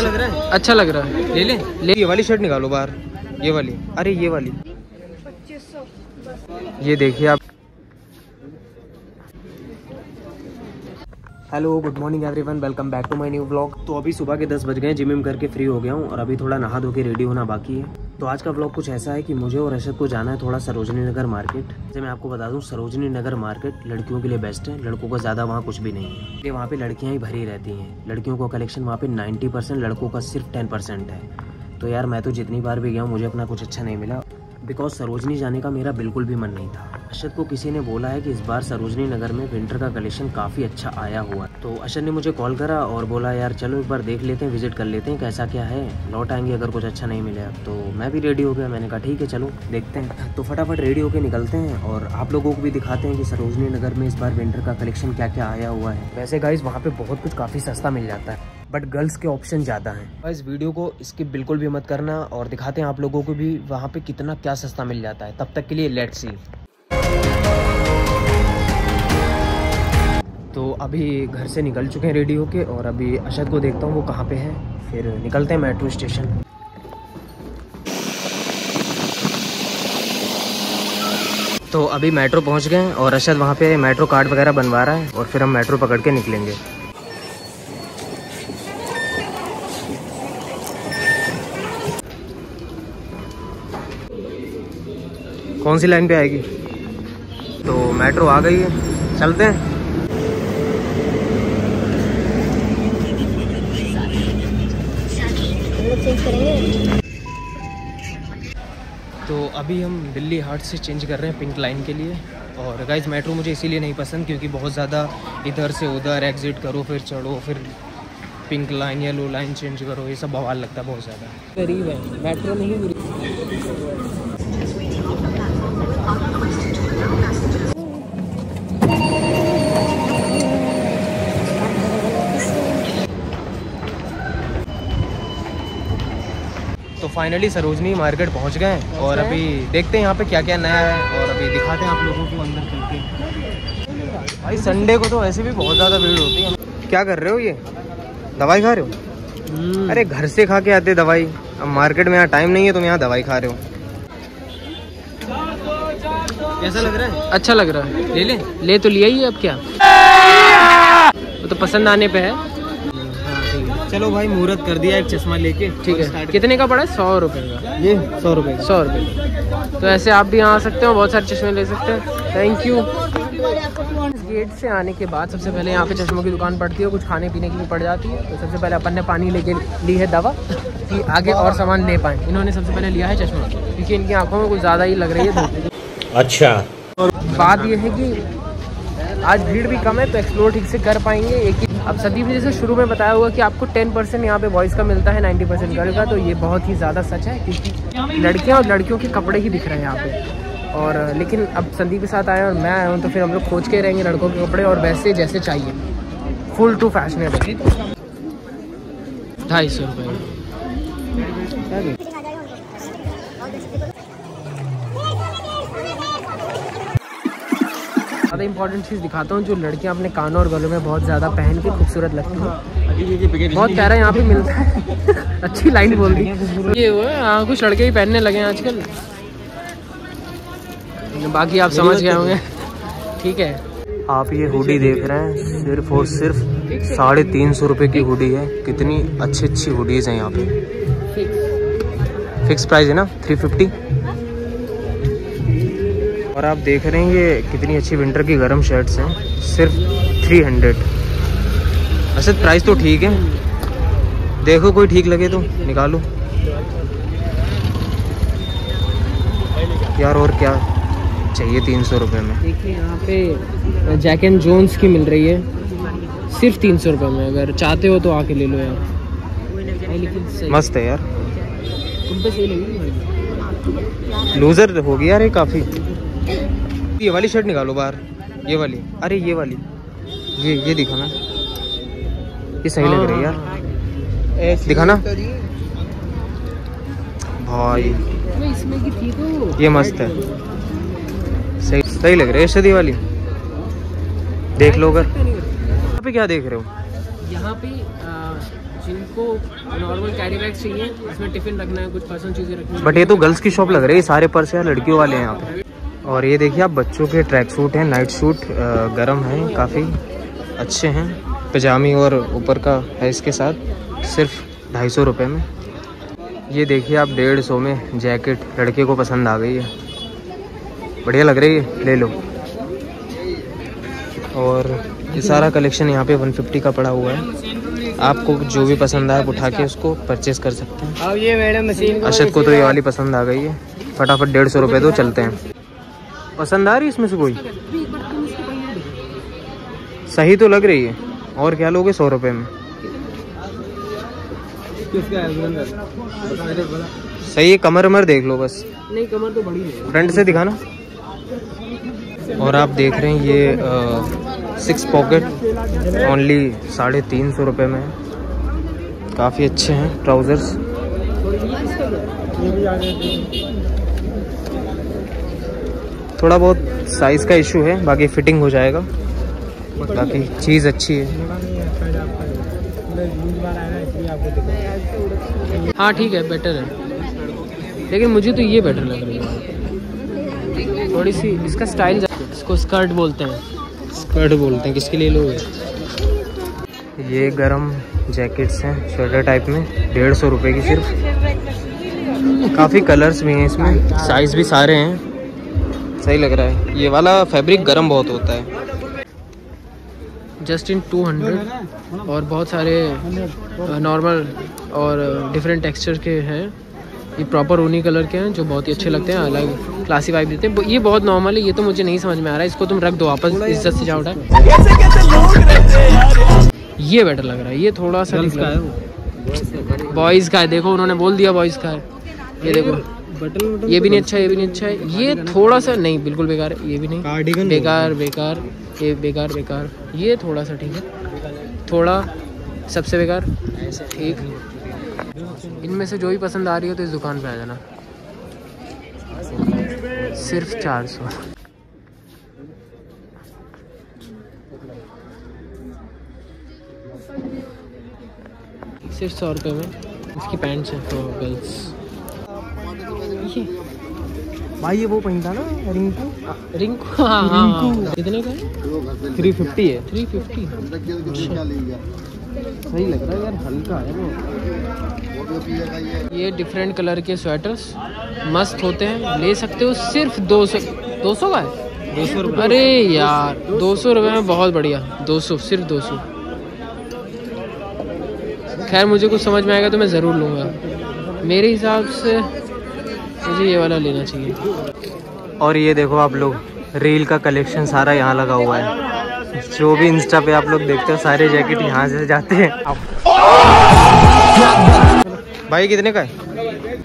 लग रहा है? अच्छा लग रहा है। ले ले। ले। ये वाली शर्ट निकालो बाहर। ये वाली। अरे ये वाली। ये देखिए आप। Hello good morning everyone welcome back to my new blog तो अभी सुबह के 10 बज गए जिम विम करके फ्री हो गया हूँ और अभी थोड़ा नहा धो के रेडी होना बाकी है। तो आज का ब्लॉग कुछ ऐसा है कि मुझे और अरशद को जाना है थोड़ा सरोजनी नगर मार्केट जैसे मैं आपको बता दूँ, सरोजनी नगर मार्केट लड़कियों के लिए बेस्ट है, लड़कों का ज़्यादा वहाँ कुछ भी नहीं है। ये वहाँ पे लड़कियाँ ही भरी रहती हैं। लड़कियों का कलेक्शन वहाँ पे नाइन्टी परसेंट लड़कों का सिर्फ़ टेन परसेंट है। तो यार, मैं तो जितनी बार भी गया हूँ, मुझे अपना कुछ अच्छा नहीं मिला। बिकॉज़ सरोजनी जाने का मेरा बिल्कुल भी मन नहीं था। अशद को किसी ने बोला है कि इस बार सरोजनी नगर में विंटर का कलेक्शन काफ़ी अच्छा आया हुआ तो अशद ने मुझे कॉल करा और बोला, यार, चलो एक बार देख लेते हैं विज़िट कर लेते हैं, कैसा क्या है? लौट आएँगे अगर कुछ अच्छा नहीं मिले तो मैं भी रेडी हो गया, मैंने कहा, ठीक है, चलो, देखते हैं। तो फटाफट रेडी होके निकलते हैं और आप लोगों को भी दिखाते हैं कि सरोजनी नगर में इस बार विंटर का कलेक्शन क्या क्या आया हुआ है। वैसे गाइज़ वहाँ पे बहुत कुछ काफ़ी सस्ता मिल जाता है बट गर्ल्स के ऑप्शन ज़्यादा हैं। इस वीडियो को स्किप बिल्कुल भी मत करना और दिखाते हैं आप लोगों को भी वहाँ पे कितना क्या सस्ता मिल जाता है। तब तक के लिए लेट सी तो अभी घर से निकल चुके हैं रेडी होके और अभी अशद को देखता हूँ वो कहाँ पे है। फिर निकलते हैं मेट्रो स्टेशन। तो अभी मेट्रो पहुँच गए हैं और अशद वहाँ पे मेट्रो कार्ड वगैरह बनवा रहा है और फिर हम मेट्रो पकड़ के निकलेंगे। कौन सी लाइन पे आएगी? तो मेट्रो आ गई है। चलते हैं। तो अभी हम दिल्ली हार्ट से चेंज कर रहे हैं पिंक लाइन के लिए। और गाइज़ मेट्रो मुझे इसीलिए नहीं पसंद क्योंकि बहुत ज़्यादा इधर से उधर एग्जिट करो फिर चढ़ो फिर pink line yellow line change करो ये सब बवाल लगता है बहुत ज़्यादा। गरीब है मेट्रो नहीं फाइनली सरोजनी मार्केट पहुँच गए हैं और अभी देखते हैं यहाँ पे क्या क्या नया है और अभी दिखाते हैं आप लोगों को अंदर चल के भाई संडे को तो ऐसे भी बहुत ज़्यादा भीड़ होती है। क्या कर रहे हो ये? दवाई खा रहे हो? अरे घर से खा के आते दवाई। अब मार्केट में यहाँ टाइम नहीं है तुम यहाँ दवाई खा रहे हो। कैसा लग रहा है? अच्छा लग रहा है। ले ले। ले तो लिया ही है अब क्या? वो तो पसंद आने पे है। चलो भाई मुहूर्त कर दिया एक चश्मा लेके ठीक है। कितने का पड़ा है? सौ रुपए का। ये सौ रुपए सौ रुपए तो ऐसे आप भी यहाँ आ सकते हो बहुत सारे चश्मे ले सकते हैं। थैंक यू गेट से आने के बाद सबसे पहले यहाँ पे चश्मों की दुकान पड़ती है कुछ खाने पीने की भी पड़ जाती है। तो सबसे पहले अपन ने पानी लेके ली है दवा कि आगे और सामान ले पाए। इन्होंने सबसे पहले लिया है चश्मा क्योंकि इनकी आँखों में कुछ ज़्यादा ही लग रही है अच्छा। और बात यह है कि आज भीड़ भी कम है तो एक्सप्लोर ठीक से कर पाएँगे। एक ही अब संदीप ने जैसे शुरू में बताया हुआ कि आपको 10 परसेंट यहाँ पे बॉयज़ का मिलता है 90 परसेंट गर्ल का तो ये बहुत ही ज़्यादा सच है क्योंकि लड़कियाँ और लड़कियों के कपड़े ही दिख रहे हैं यहाँ पे। और लेकिन अब संदीप के साथ आए और मैं आया हूँ तो फिर हम लोग खोज के रहेंगे लड़कों के कपड़े और वैसे जैसे चाहिए। फुल टू फैशनेबल ढाई सौ रुपये ज़्यादा इंपॉर्टेंट चीज़ दिखाता हूँ जो लड़कियाँ अपने कानों और गलों में बहुत ज़्यादा पहन के खूबसूरत लगती हैं। बहुत प्यारा यहाँ पे मिलता है। अच्छी लाइन बोल दी। ये वो है हाँ कुछ लड़के ही पहनने लगे हैं आजकल। बाकी आप समझ गए होंगे। ठीक है। आप ये हुडी देख रहे हैं सिर्फ़ और सिर्फ़ साढ़े तीन सौ रुपये की हुडी है। कितनी अच्छी अच्छी हुडीज़ हैं यहाँ पे। फिक्स प्राइस है ना? थ्री फिफ्टी और आप देख रहे हैं ये कितनी अच्छी विंटर की गर्म शर्ट्स हैं। सिर्फ़ थ्री हंड्रेड वैसे प्राइस तो ठीक है। देखो कोई ठीक लगे तो निकालो। यार और क्या चाहिए तीन सौ रुपये में? देखिए यहाँ पे जैक एंड जोन्स की मिल रही है। सिर्फ़ तीन सौ रुपये में। अगर चाहते हो तो आके ले लो यार। मस्त है यार। तुम पे सही लगी लूजर होगी यार ये काफ़ी। ये वाली शर्ट निकालो बाहर। ये वाली। अरे ये वाली। ये ये दिखाना ये सही लग रही है यार। दिखाना भाई। तो। ये मस्त है। सही सही लग रही है सदी वाली। देख लो अगर। यहाँ पे क्या देख रहे हो? यहाँ पे जिनको नॉर्मल कैरी बैग चाहिए इसमें टिफ़िन रखना है कुछ पर्सनल चीज़ें रखनी है बट ये तो गर्ल्स की शॉप लग रही है सारे पर्स यार लड़कियों वाले हैं यहाँ पे। और ये देखिए आप बच्चों के ट्रैक सूट हैं नाइट सूट गर्म हैं काफ़ी अच्छे हैं पजामी और ऊपर का है इसके साथ सिर्फ़ ढाई सौ रुपये में। ये देखिए आप डेढ़ सौ में जैकेट लड़के को पसंद आ गई है। बढ़िया लग रही है ले लो। और ये सारा कलेक्शन यहाँ पे 150 का पड़ा हुआ है। आपको जो भी पसंद आए आप उठा के उसको परचेज कर सकते हैं। अब ये मैडम मशीन अशद को तो ये वाली पसंद आ गई है। फटाफट डेढ़ सौ रुपये दो चलते हैं। पसंद आ रही है इसमें से कोई? सही तो लग रही है। और क्या लोगे सौ रुपये में? सही है कमर उमर देख लो बस। नहीं कमर तो बड़ी है। फ्रंट से दिखाना। और आप देख रहे हैं ये सिक्स पॉकेट ओनली साढ़े तीन सौ रुपये में है। काफ़ी अच्छे हैं ट्राउज़र्स थोड़ा बहुत साइज़ का इशू है बाकी फिटिंग हो जाएगा। बाकी चीज़ अच्छी है। हाँ ठीक है बेटर है। लेकिन मुझे तो ये बेटर लग रही है। थोड़ी सी इसका स्टाइल इसको स्कर्ट बोलते हैं। स्कर्ट बोलते हैं किसके लिए लोग? ये गरम जैकेट्स हैं स्वेटर टाइप में डेढ़ सौ रुपये की सिर्फ़। काफ़ी कलर्स भी हैं इसमें। साइज़ भी सारे हैं। सही लग रहा है। ये वाला फैब्रिक गरम बहुत होता है। जस्ट इन टू हंड्रेड और बहुत सारे नॉर्मल और डिफरेंट टेक्सचर के हैं। ये प्रॉपर ऊनी कलर के हैं जो बहुत ही अच्छे लगते हैं अलग क्लासी वाइब देते हैं। ये बहुत नॉर्मल है ये तो मुझे नहीं समझ में आ रहा है। इसको तुम रख दो वापस इज़्ज़त से जाओ उठा ये बेटर लग रहा है ये थोड़ा सा बॉयज़ का है देखो उन्होंने बोल दिया बॉयज़ का है। ये देखो। बटन बटन ये भी नहीं अच्छा ये भी नहीं अच्छा है। ये थोड़ा सा नहीं बिल्कुल बेकार है ये भी नहीं। कार्डिगन बेकार बेकार ये बेकार बेकार। ये थोड़ा सा ठीक है। थोड़ा सबसे बेकार ठीक। इनमें से जो भी पसंद आ रही हो तो इस दुकान पे आ जाना। सिर्फ़ चार सौ। सिर्फ़ सौ रुपये में। इसकी पैंट्स हैं तो गर्ल्स। ये भाई ये वो पहनता ना रिंकू। रिंग हाँ हाँ कितने का है? थ्री फिफ्टी है। Three fifty. सही लग रहा है यार हल्का है वो। ये डिफरेंट कलर के स्वेटर्स मस्त होते हैं। ले सकते हो सिर्फ़ दो सौ दो सौ का है? दो सौ अरे यार दो सौ रुपये में बहुत बढ़िया। दो सौ सिर्फ़ दो सौ। खैर मुझे कुछ समझ में आएगा तो मैं ज़रूर लूँगा। मेरे हिसाब से मुझे ये वाला लेना चाहिए। और ये देखो आप लोग रील का कलेक्शन सारा यहाँ लगा हुआ है। जो भी इंस्टा पे आप लोग देखते हो सारे जैकेट यहाँ से जाते हैं। भाई कितने का है?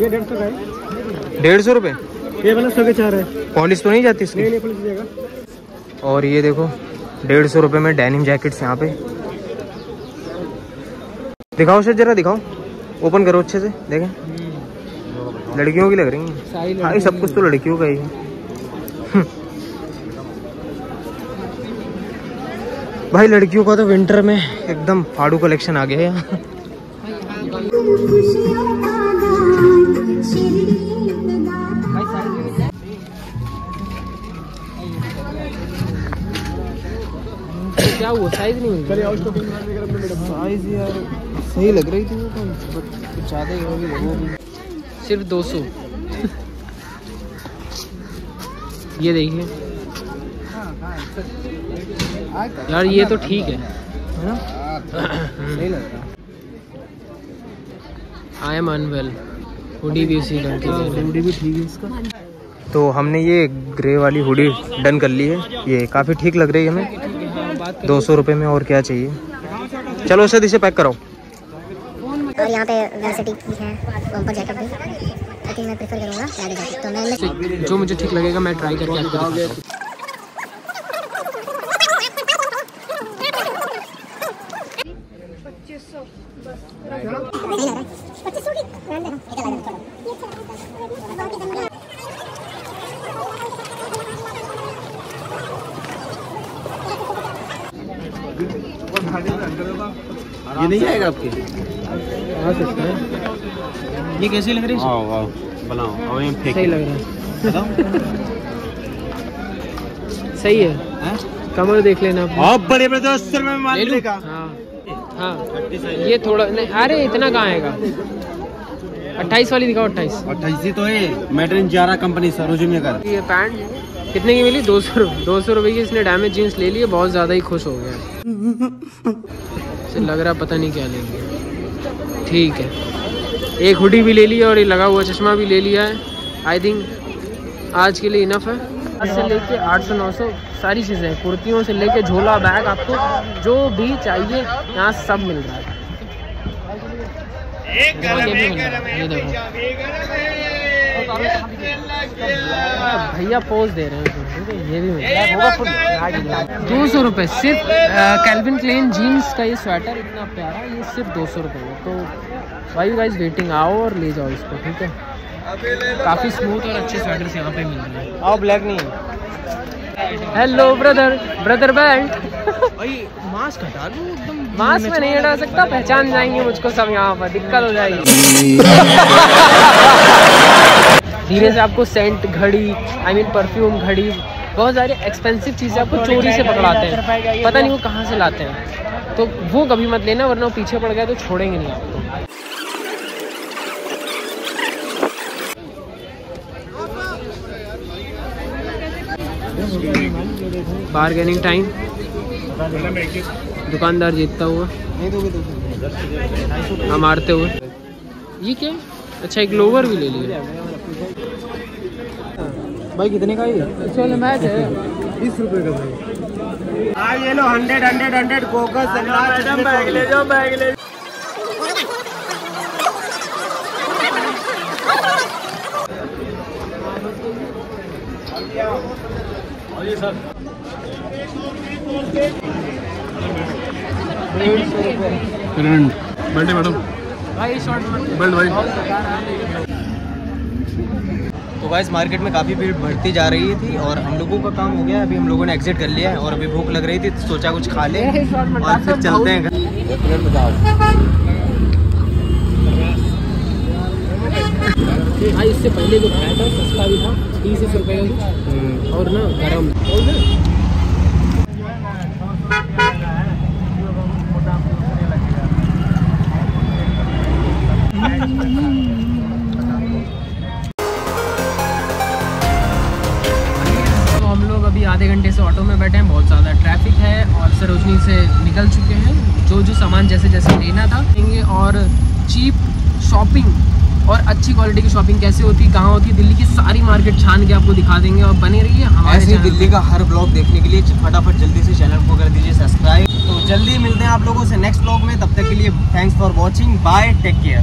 ये डेढ़ सौ का है। डेढ़ सौ रुपये ये वाला सौ के चार है। पॉलिश तो नहीं जाती इसकी? और ये देखो डेढ़ सौ रुपये में डेनिम जैकेट्स यहाँ पे। दिखाओ सर जरा दिखाओ। ओपन करो अच्छे से देखें। लड़कियों की लग रही हैं। हाँ सब कुछ तो लड़कियों का ही है। भाई लड़कियों का तो विंटर में एकदम फाड़ू कलेक्शन आ गया है। यहाँ क्या हुआ? साइज़ नहीं मिल साइज़ यार सही लग रही थी वो तो ज़्यादा ही होगी सिर्फ़ दो सौ। ये देखिए। यार ये तो ठीक है। है है। आई एम अनवेल हुडी भी उसी रंग की लें। हुडी भी ठीक है इसका। तो हमने ये ग्रे वाली हुडी डन कर ली है। ये काफ़ी ठीक लग रही है हमें। दो सौ रुपये में और क्या चाहिए? चलो सर इसे पैक कराओ। और यहाँ पे वेरासिटी की है बम्पर जैकेट भी आई थिंक मैं प्रेफर करूँगा रेड जैकेट तो मैं जो मुझे ठीक लगेगा मैं ट्राई करके आपको दिखाऊँगा ये नहीं आएगा आपके? ये कैसी लग रही है? वाह वाह बनाओ। अब ये फेंक सही लग रहा है। सही है। हैं? कमर देख लेना। आप। बड़े बड़े दोस्त में माल ले लूँ? मिलेगा हाँ। हाँ। ये थोड़ा नहीं अरे इतना कहाँ आएगा? अट्ठाईस वाली दिखाओ अट्ठाईस। अट्ठाईस तो है। मेडरिन जारा कंपनी सरोजिनी नगर ये पैंट कितने की मिली? दो सौ दो सौ रुपये की इसने डैमेज जीन्स ले लिए बहुत ज़्यादा ही खुश हो गया। लग रहा पता नहीं क्या ले लिया ठीक है। एक हुडी भी ले लिया और ये लगा हुआ चश्मा भी ले लिया है। आई थिंक आज के लिए इनफ है। से लेके आठ सौ नौ सौ सारी चीज़ें हैं। कुर्तियों से लेके झोला बैग आपको जो भी चाहिए यहाँ सब मिल रहा है। देखो, ये भी मिल ये देखो। भैया पोज दे रहे है? ये भी मिल दो सौ रुपये सिर्फ़ कैलविन क्लेन जीन्स का ये स्वेटर इतना प्यारा ये सिर्फ़ दो सौ रुपये में तो वाई गाइज़ वेटिंग आओ और ले जाओ इसको ठीक है? काफ़ी स्मूथ और अच्छे स्वेटर्स यहाँ पे मिल रहे हैं। आओ ब्लैक नहीं। हेलो ब्रदर ब्रदर बेल्ट भाई मास्क हटा दो एकदम मास्क में नहीं हटा सकता पहचान जाएँगे मुझको सब यहाँ पर दिक्कत हो जाएगी। धीरे से आपको सेंट घड़ी आई मीन परफ्यूम घड़ी बहुत सारे एक्सपेंसिव चीज़ें आपको चोरी से पकड़ाते हैं। पता नहीं वो। कहाँ से लाते हैं। तो वो कभी मत लेना वरना वो पीछे पड़ गया तो छोड़ेंगे नहीं आपको। बारगेनिंग टाइम दुकानदार जीतता हुआ। हम हारते हुए। ये क्या अच्छा एक लोवर भी ले लिया। भाई कितने का ये? मैच है। बीस रुपए का भाई। हाँ ये लो हंड्रेड हंड्रेड हंड्रेड गोगस मैडम बैग ले जाओ बैग ले बेल्ट मैडम भाई शॉर्ट बेल्ट भाई गाइस मार्केट में काफ़ी भीड़ बढ़ती जा रही थी और हम लोगों का काम हो गया। अभी हम लोगों ने एग्जिट कर लिया है और अभी भूख लग रही थी तो सोचा कुछ खा ले और फिर चलते हैं इससे पहले जो खाया था सस्ता भी था तीस रुपये का और ना गरम। निकल चुके हैं जो जो सामान जैसे जैसे लेना था लेंगे और चीप शॉपिंग और अच्छी क्वालिटी की शॉपिंग कैसे होती है कहाँ होती है दिल्ली की सारी मार्केट छान के आपको दिखा देंगे और बने रहिए हमारे दिल्ली का हर ब्लॉग देखने के लिए फटाफट जल्दी से चैनल को कर दीजिए सब्सक्राइब तो जल्दी मिलते हैं आप लोगों से नेक्स्ट ब्लॉग में तब तक के लिए thanks for watching bye take care